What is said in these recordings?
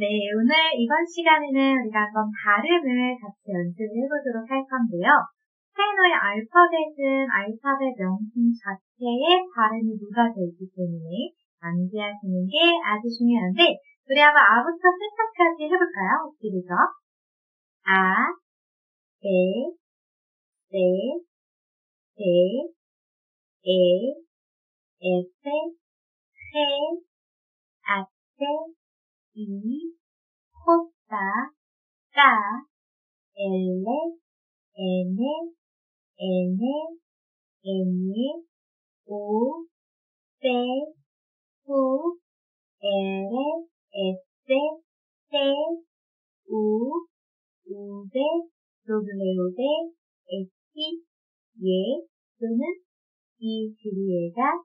네, 오늘 이번 시간에는 우리가 한번 발음을 같이 연습을 해보도록 할 건데요. 스페인어의 알파벳은 알파벳 명칭 자체에 발음이 묻어져 있기 때문에 암기하시는 게 아주 중요한데, 우리 한번 아부터 끝까지 해볼까요? 어떻게 되죠? 아, 에, 세, 데, 에, 에세, 해, 아세, 이, 호사, 까, 엘레, 에네, 에네, 에니, 오, 세, 후, 에레, 에세, 세, 우, 우베, 로블레오베, 에티, 예, 또는 이 주리에가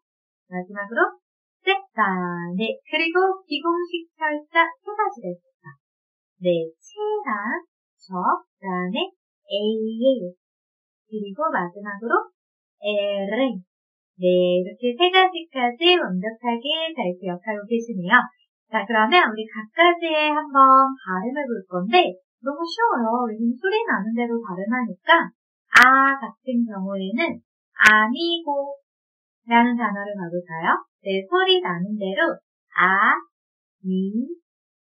마지막으로 셋다. 네, 그리고 비공식 철자 세 있습니다. 네, 체랑 저, 그다음에 에이에 그리고 마지막으로 에레. 네, 이렇게 세 가지까지 완벽하게 잘 기억하고 계시네요. 자, 그러면 우리 각가지에 한번 발음해 볼 건데 너무 쉬워요. 왜냐면 소리 나는 대로 발음하니까 아 같은 경우에는 아니고 라는 단어를 봐볼까요? 네, 소리 나는 대로 아, 니,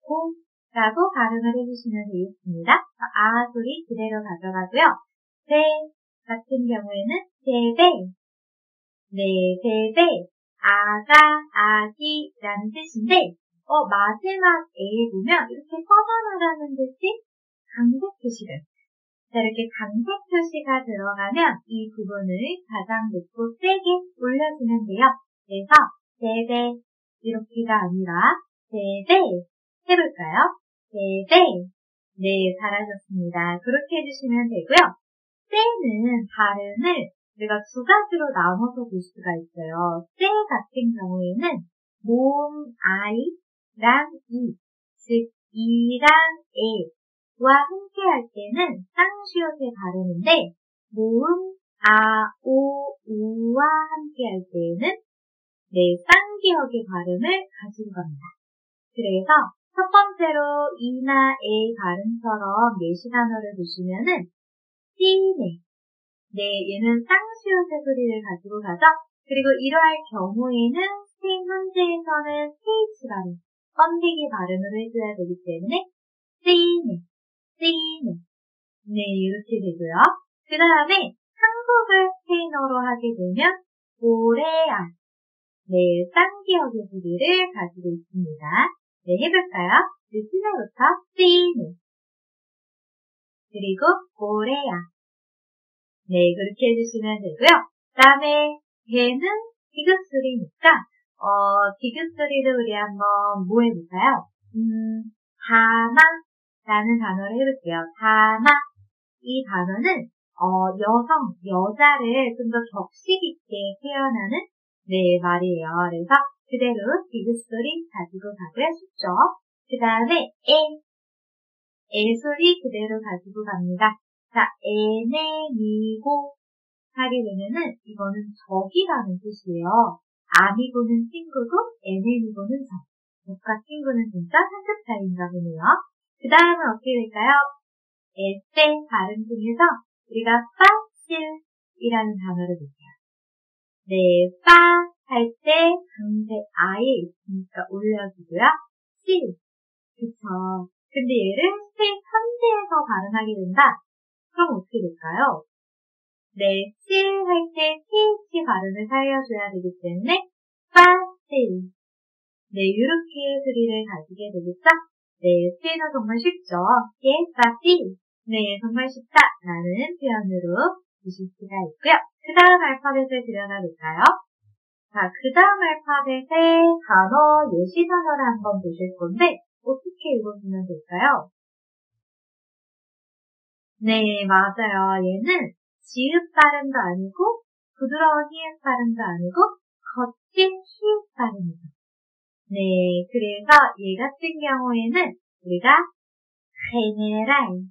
고 라고 발음을 해주시면 되겠습니다. 아 소리 그대로 가져가고요. 배 같은 경우에는 대배, 네, 대배, 아가, 아기라는 뜻인데 어, 마지막 에에 보면 이렇게 뻗어나가는 듯이 강세 표시를 자, 이렇게 강세 표시가 들어가면 이 부분을 가장 높고 세게 올려주면 돼요. 그래서 세배 이렇게가 아니라 세배 해볼까요? 세배 네 잘하셨습니다. 그렇게 해주시면 되고요. 세는 발음을 우리가 두 가지로 나눠서 볼 수가 있어요. 세 같은 경우에는 모음 아이 랑 이, 즉 이랑 에 와 함께 할 때는 쌍시옷의 발음인데 모음 아, 오, 우와 함께 할 때는 네, 쌍기역의 발음을 가지고 갑니다. 그래서 첫 번째로 이나 에 발음처럼 예시 단어를 보시면은 띠네. 네, 얘는 쌍시옷의 소리를 가지고 가죠. 그리고 이러할 경우에는 스페인 현재에서는 TH 발음, 뻔데기 발음을 해줘야 되기 때문에 띠네, 띠네. 네, 이렇게 되고요. 그 다음에 한국을 스페인어로 하게 되면 오레아, 네, 쌍기역의 소리를 가지고 있습니다. 네, 해볼까요? 루틴어부터 띠는 그리고 고래야 네, 그렇게 해주시면 되고요. 그 다음에 얘는 디귿 소리니까 어, 디귿 소리를 우리 한번 뭐 해볼까요? 음, 다마라는 단어를 해볼게요. 다마 이 단어는 어, 여성, 여자를 좀 더 격식 있게 표현하는 네, 말이에요. 그래서 그대로 디귿 소리 가지고 가고요. 쉽죠? 그 다음에 에, 에 소리 그대로 가지고 갑니다. 자, 에네미고 하게 되면은 이거는 적이라는 뜻이에요. 아미고는 친구고 에네미고는 적. 적과 친구는 진짜 상급 차이인가 보네요. 그 다음은 어떻게 될까요? 에세 발음 중에서 우리가 파실이라는 단어를 볼게요. 네, 빠 할때 강세 아예 있으니까 올려주고요. 실, 그쵸. 근데 얘를 스페인 현재에서 발음하게 된다. 그럼 어떻게 될까요? 네, 실할때 th 발음을 살려줘야 되기 때문에 빠실. 네, 이렇게 소리를 가지게 되겠죠? 네, 스페인어 정말 쉽죠? 예, 빠실. 네, 정말 쉽다 라는 표현으로 보실 수가 있고요. 그 다음 알파벳을 들여다 볼까요? 자, 그 다음 알파벳의 단어, 예시 단어를 한번 보실 건데, 어떻게 읽어주면 될까요? 네, 맞아요. 얘는 지읒 발음도 아니고, 부드러운 히읗 발음도 아니고, 거친 히읗 발음이죠. 네, 그래서 얘 같은 경우에는 우리가 general,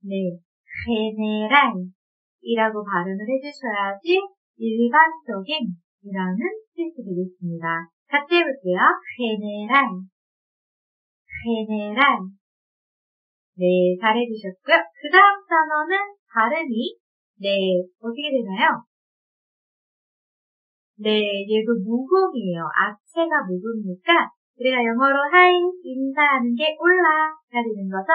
네, general 이라고 발음을 해주셔야지 일반적인 이라는 뜻이 되겠습니다. 같이 해볼게요. general, general. 네, 잘해주셨고요. 그 다음 단어는 발음이, 네, 어떻게 되나요? 네, 얘도 무음이에요. 악체가 무음이니까 우리가 영어로 하이 인사하는 게 올라가 되는 거죠.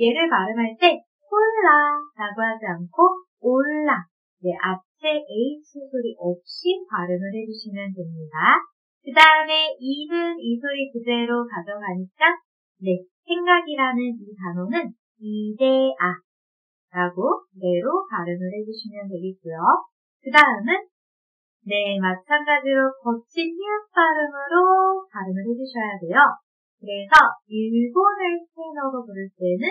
얘를 발음할 때 홀라라고 하지 않고 올라. 네, 앞 에 H 소리 없이 발음을 해주시면 됩니다. 그 다음에 이는 이 소리 그대로 가져가니까 네, 생각이라는 이 단어는 이데아 라고 그대로 발음을 해주시면 되겠고요. 그 다음은 네, 마찬가지로 거친 히읗 발음으로 발음을 해주셔야 돼요. 그래서 일본을 스페인어로 부를 때는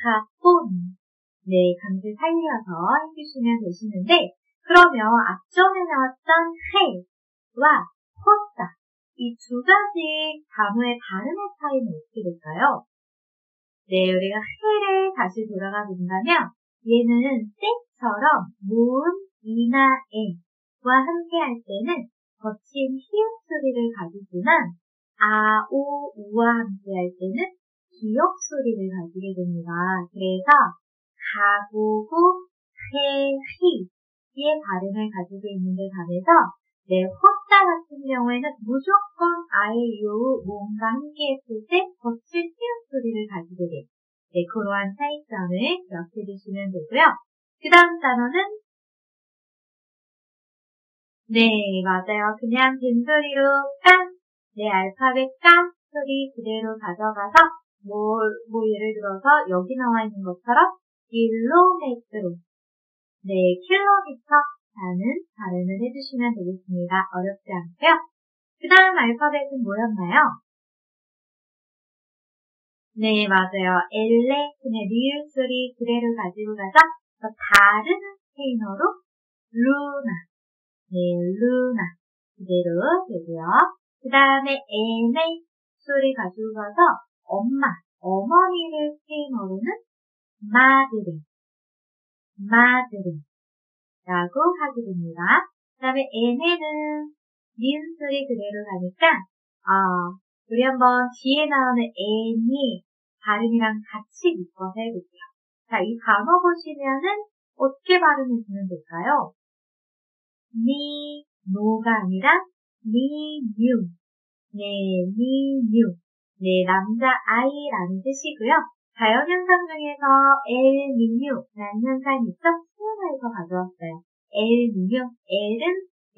가본 네, 강제 살려서 해주시면 되시는데 그러면 앞전에 나왔던 해와 컸다 이 두 가지 단어의 발음의 차이는 어떻게 될까요? 네, 우리가 해를 다시 돌아가 본다면 얘는 땡처럼 문, 이나, 에와 함께 할 때는 거친 히읗 소리를 가지지만 아, 오, 우와 함께 할 때는 기역 소리를 가지게 됩니다. 그래서 가고고 해, 히 의 발음을 가지고 있는데 반해서 네, 헛다 같은 경우에는 무조건 요, 뭔가 함께 했을 때 거친 히읗 소리를 가지게 돼. 네, 그러한 차이점을 기억해 주시면 되고요. 그 다음 단어는 네, 맞아요. 그냥 빈소리로 깡, 네, 알파벳 깡 소리 그대로 가져가서 뭐, 뭐 예를 들어서 여기 나와 있는 것처럼 킬로메트로, 네, 킬로미터라는 발음을 해주시면 되겠습니다. 어렵지 않고요. 그 다음 알파벳은 뭐였나요? 네, 맞아요. 엘레, 그냥 리을 소리 그대로 가지고 가서 다른 스페인어로 루나, 네, 루나. 그대로 되고요. 그 다음에 에메 소리 가지고 가서 엄마, 어머니를 스페인어로는 마드르, 마드르 라고 하게 됩니다. 그 다음에 에메는 니은 소리 그대로 가니까 어, 우리 한번 뒤에 나오는 eñe 발음이랑 같이 묶어서 해볼게요. 자, 이 단어 보시면은 어떻게 발음해주면 될까요? ni, no가 아니라 ni, ño. 네, ni, ño. 네, 남자 아이라는 뜻이고요. 자연현상 중에서 엘니뇨라는 현상이 있어 수원에서 가져왔어요. el niño, el은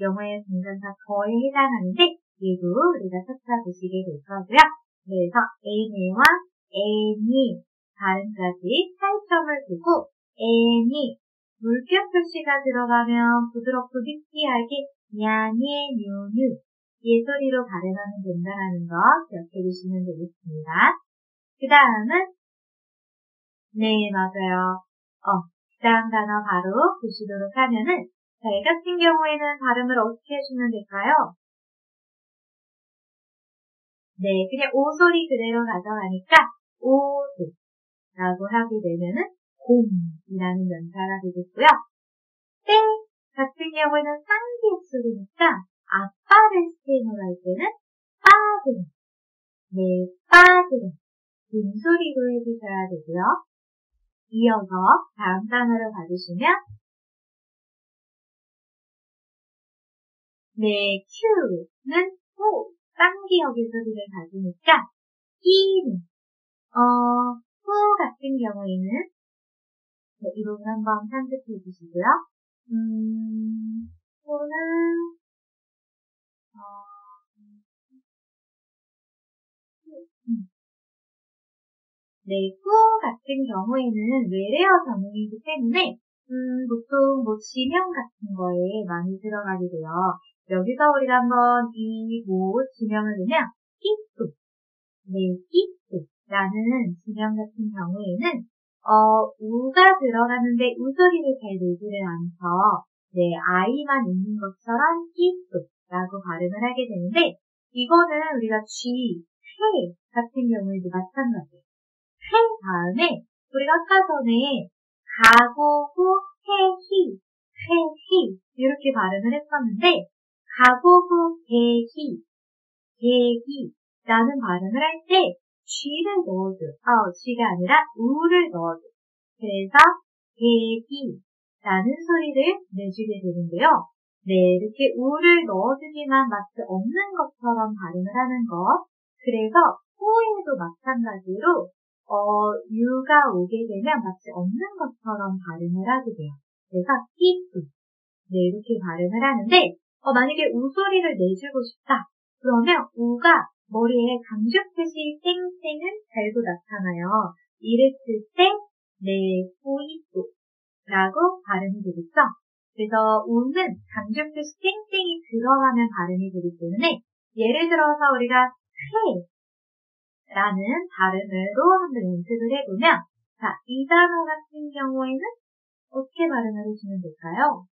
영어의 동사사 더에 해당하는데 얘도 우리가 찾아보시게 될 거고요. 그래서 에네와 에니 발음까지 차이점을 두고 에니 물결 표시가 들어가면 부드럽고 느끼하게 냐니 뉴뉴 예소리로 발음하면 된다는 거 기억해 주시면 되겠습니다. 그 다음은 네 맞아요. 어, 그 다음 단어 바로 보시도록 하면은 저희 같은 경우에는 발음을 어떻게 해주면 될까요? 네, 그냥 오 소리 그대로 가져가니까 오드라고 하게 되면은 곰이라는 명사가 되겠고요. 때 같은 경우에는 쌍기역 소리니까 아빠를 스페인어로 할 때는 빠드르. 네, 빠드르. 빈소리로 해주셔야 되고요. 이어서 다음 단어를 받으시면 네, Q는 호, 쌍기역의 소리를 가지니까 E는 어, 후 같은 경우에는 네, 이 부분 한번 편집해 주시고요. 음, 또는, 어, 네, 후 같은 경우에는 외래어 전문이기 때문에, 음, 보통 뭐 지명 같은 거에 많이 들어가게 돼요. 여기서 우리가 한번 이뭐 지명을 넣으면, 끼뚜, 네, 끼뚜라는 지명 같은 경우에는 어, 우가 들어가는데 우소리를 잘 내지를 않아서 네, 아이만 있는 것처럼 끼프라고 발음을 하게 되는데 이거는 우리가 G, 해 같은 경우에도 마찬가지예요. 해 다음에 우리가 아까 전에 가고고 해히, 해히 이렇게 발음을 했었는데 가고고 해히, 해히라는 발음을 할 때 쥐를 넣어줘. 아, 쥐가 아니라 우를 넣어줘. 그래서 대기라는 소리를 내주게 되는데요. 네, 이렇게 우를 넣어주기만 마치 없는 것처럼 발음을 하는 것. 그래서 호에도 마찬가지로 어, 유가 오게 되면 마치 없는 것처럼 발음을 하게 돼요. 그래서 히프. 네, 이렇게 발음을 하는데 어, 만약에 우 소리를 내주고 싶다. 그러면 우가 머리에 강조표시 땡땡은 달고 나타나요. 이랬을 때, 네, 후이또 라고 발음이 되겠죠? 그래서 우는 강조표시 땡땡이 들어가는 발음이 되기 때문에 예를 들어서 우리가 해 라는 발음으로 한번 연습을 해보면 자, 이 단어 같은 경우에는 어떻게 발음을 해주면 될까요?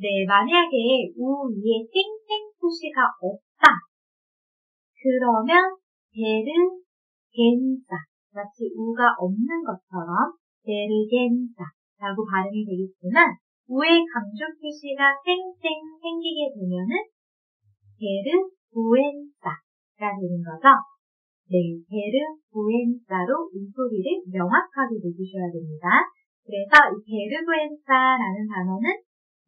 네, 만약에 우 위에 땡땡 표시가 없다. 그러면 베르 겐사 마치 우가 없는 것처럼 베르 겐사라고 발음이 되겠지만 우의 강조 표시가 땡땡 생기게 되면은 베르 부엔사가 되는 거죠. 네, 베르 부엔사로 이 소리를 명확하게 내주셔야 됩니다. 그래서 이 베르 부엔사라는 단어는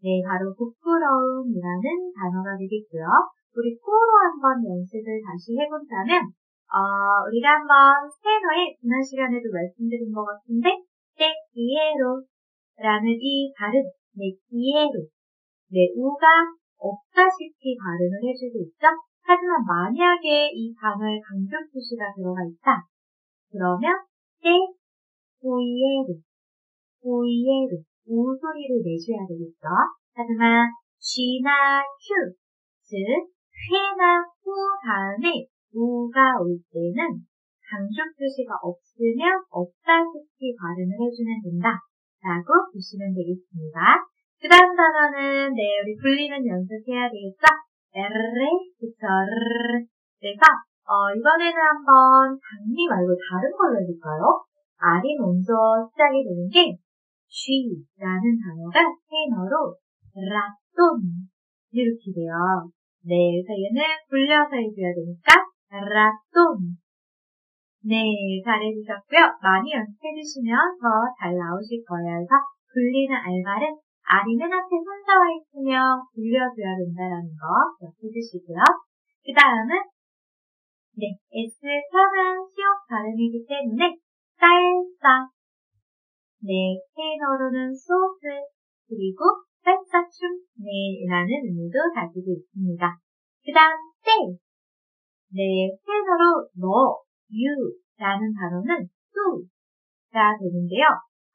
네, 바로 부끄러움이라는 단어가 되겠고요. 우리 코로 한번 연습을 다시 해본다면, 어, 우리가 한번 스테너에 지난 시간에도 말씀드린 것 같은데, 때 기에로 라는 이 발음, 네, 기에로. 네, 우가 없다시피 발음을 해주고 있죠? 하지만 만약에 이 단어에 강조 표시가 들어가 있다. 그러면 때 보이에로, 보이에로, 우 소리를 내줘야 되겠죠? 하지만 쥐나 큐, 즉 회나 후 다음에 우가 올 때는 강조 표시가 없으면 없다시피 발음을 해주면 된다. 라고 보시면 되겠습니다. 그 다음 단어는 네 우리 불리는 연습해야 되겠죠? 에르레 그쵸 그래서 어, 이번에는 한번 장미 말고 다른 걸로 해볼까요? 알이 먼저 시작이 되는 게 쥐라는 단어가 스페인어로 라돈 이렇게 돼요. 네, 그래서 얘는 굴려서 해줘야 되니까 라돈. 네, 잘해주셨고요. 많이 연습해주시면 더 잘 나오실 거예요. 그래서 굴리는 알바를 알이 맨 앞에 혼자와 있으면 굴려줘야 된다는 거 기억해 주시고요. 그 다음은 네, S 편한 시옷 발음이기 때문에 쌀쌀 네, 스페인어로는 소스 그리고 쌀사춤네라는 의미도 가지고 있습니다. 그 다음 때 네, 스페인어로 너, 유라는 단어는 수가 되는데요.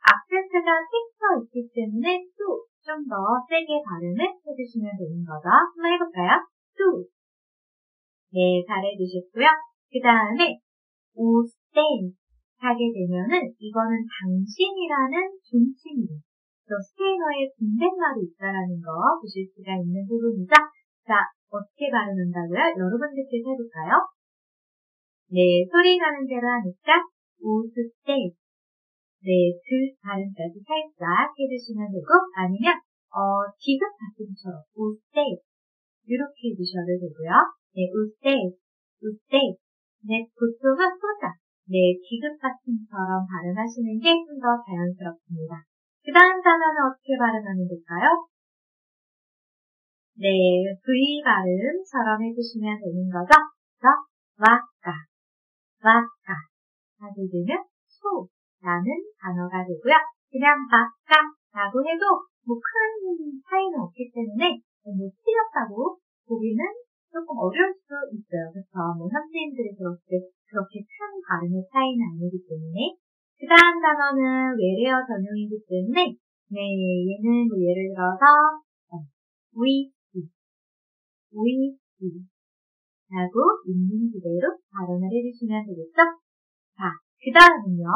악센트가 픽서 있기 때문에 수좀더 세게 발음을 해주시면 되는 거죠. 한번 해볼까요? 수 네, 잘해주셨고요. 그 다음에 우스텐 하게 되면은 이거는 당신이라는 존칭이에요. 또 스페인어에 존댓말이 있다라는 거 보실 수가 있는 부분이죠. 자, 어떻게 발음한다고요? 여러분들께서 해볼까요? 네, 소리 나는 대로 하니까 우스테 네, 그 발음까지 살짝 해주시면 되고 아니면 어, 지금 발음처럼 우스테 이렇게 해주셔도 되고요. 네, 우스테 우스테 네, 보통은 소자 네, 기급 같은처럼 발음하시는 게 좀 더 자연스럽습니다. 그 다음 단어는 어떻게 발음하면 될까요? 네, V 발음처럼 해주시면 되는 거죠. 그래서 와까 와까 하게 되면 소 라는 단어가 되고요. 그냥 바까라고 해도 뭐 큰 차이는 없기 때문에 뭐 틀렸다고 보기는 조금 어려울 수 있어요. 그래서 뭐 현지인들이 때 그렇게 큰 발음의 차이는 아니기 때문에 그 다음 단어는 외래어 전용이기 때문에 네 얘는 뭐 예를 들어서 위스 위스 라고 있는 그대로 발음을 해주시면 되겠죠? 자, 그 다음은요.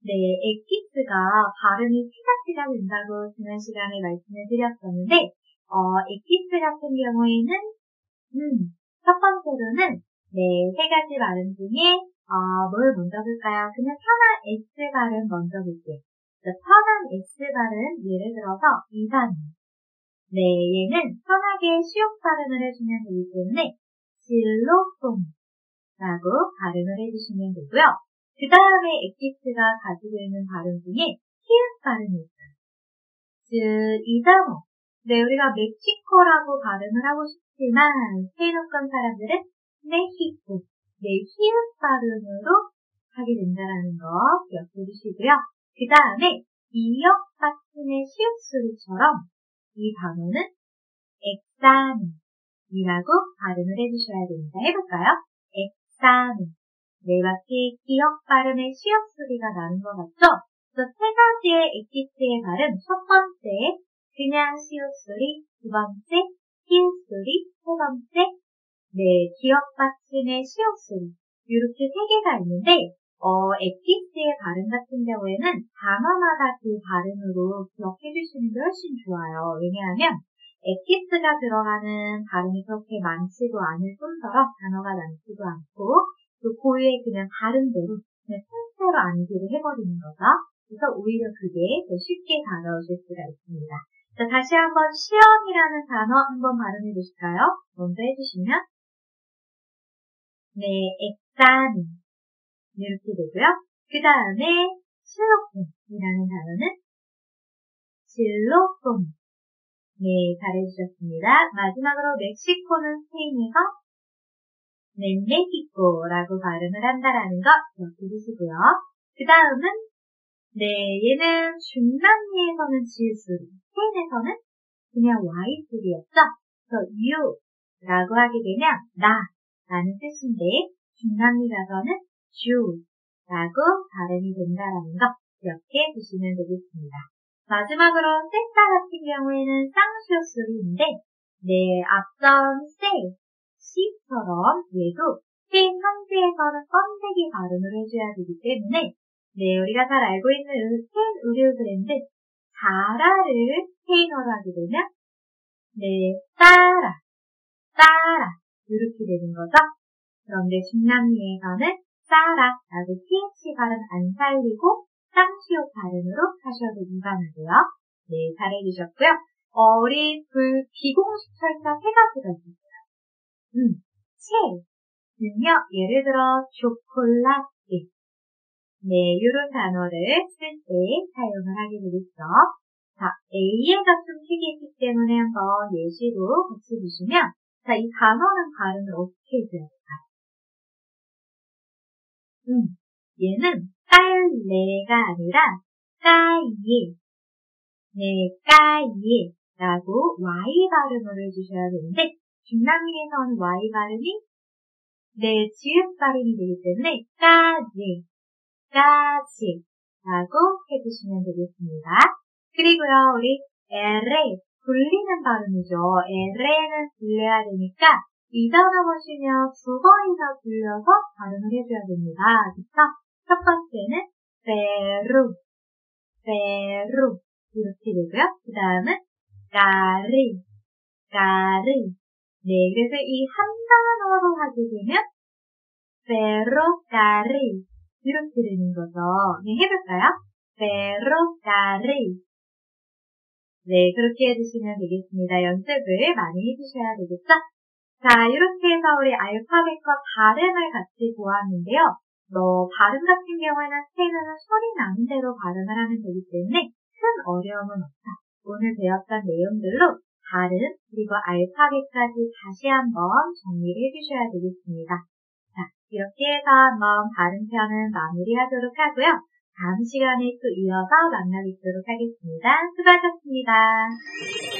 네, 에키스가 발음이 티가티가 된다고 지난 시간에 말씀을 드렸었는데, 어, 에키스 같은 경우에는, 음, 첫 번째로는, 네, 세 가지 발음 중에, 어, 뭘 먼저 볼까요? 그냥 편한 S 발음 먼저 볼게요. 편한 S 발음, 예를 들어서, 이단. 네, 얘는 편하게 시옷 발음을 해주면 되기 때문에, 진로송 라고 발음을 해주시면 되고요. 그 다음에 엑기스가 가지고 있는 발음 중에 히읗 발음이 있어요. 즉, 이 단어. 네, 우리가 멕시코라고 발음을 하고 싶지만, 스페인어권 사람들은 메히코, 네, 히읗 발음으로 하게 된다는 거 기억해 주시고요. 그 다음에 이역 받침의 시옷 소리처럼 이 단어는 엑사는이라고 발음을 해주셔야 됩니다. 해볼까요? 엑사는 네 바퀴 기역 발음의 시옷 소리가 나는 것 같죠? 그래서 세 가지의 엑기스의 발음 첫 번째 그냥 시옷 소리 두 번째 히읗 소리 세 번째 네 기역 받침의 시옷 소리 이렇게 세 개가 있는데 어, 엑기스의 발음 같은 경우에는 단어마다 그 발음으로 기억해 주시는 게 훨씬 좋아요. 왜냐하면 엑기스가 들어가는 발음이 그렇게 많지도 않을 뿐더러 단어가 많지도 않고 또 고유의 그냥 발음대로 그냥 통째로 암기를 해버리는 거죠. 그래서 오히려 그게 더 쉽게 다가오실 수가 있습니다. 자, 다시 한번 시험이라는 단어 한번 발음해 보실까요? 먼저 해주시면 네, 엑사는 이렇게 되고요. 그 다음에 실로폰이라는 단어는 실로폰. 네, 잘해주셨습니다. 마지막으로 멕시코는 스페인에서 네, 멕시코라고 발음을 한다라는 거 기억해 주시고요. 그 다음은 네, 얘는 중남미에서는 지읒 소리, 스페인에서는 그냥 Y 소리였죠. 그래서 you라고 하게 되면 나라는 뜻인데 중남미 가서는 주라고 발음이 된다라는 거 기억해 주시면 되겠습니다. 마지막으로 세타 같은 경우에는 쌍시오 소리인데 네, 앞선 세, 시처럼 얘도 스페인 현지에서는 껌대기 발음을 해줘야 되기 때문에 네, 우리가 잘 알고 있는 스페인 의류 브랜드 자라를 스페인어로 하게 되면 네, 따라, 따라 이렇게 되는 거죠. 그런데 중남미에서는 싸라라고 TH 발음 안 살리고 쌍시옷 발음으로 하셔도 무관하고요. 네, 잘해주셨고요. 어, 우리 그 비공식 철자 세 가지가 있어요. 음, 채는요, 예를 들어 초콜라떼. 네, 이런 단어를 쓸 때 사용을 하게 되겠죠. 자, A에가 좀 특이했기 때문에 한번 예시로 같이 보시면, 자, 이 단어는 발음을 어떻게 해줘야 될까요? 음, 얘는 깔레가 아니라 까예. 네, 까예. 라고 Y 발음을 해주셔야 되는데, 중남미에서는 Y 발음이, 네, 지읒 발음이 되기 때문에, 까제, 까제. 라고 해주시면 되겠습니다. 그리고요, 우리 에레, 굴리는 발음이죠. 에레는 굴려야 되니까, 이 단어 보시면 두 번이나 불려서 발음을 해줘야 됩니다. 그쵸? 첫 번째는 페루, 페루 이렇게 되고요. 그 다음은 까리, 까리. 네, 그래서 이 한 단어로 하게 되면 페로 까리 이렇게 되는 거죠. 네, 해볼까요? 페로 까리. 네, 그렇게 해주시면 되겠습니다. 연습을 많이 해주셔야 되겠죠? 자, 이렇게 해서 우리 알파벳과 발음을 같이 보았는데요. 너 발음 같은 경우에는 스페인어는 소리 나는 대로 발음을 하면 되기 때문에 큰 어려움은 없다. 오늘 배웠던 내용들로 발음 그리고 알파벳까지 다시 한번 정리를 해주셔야 되겠습니다. 자, 이렇게 해서 한번 발음편은 마무리하도록 하고요. 다음 시간에 또 이어서 만나 뵙도록 하겠습니다. 수고하셨습니다.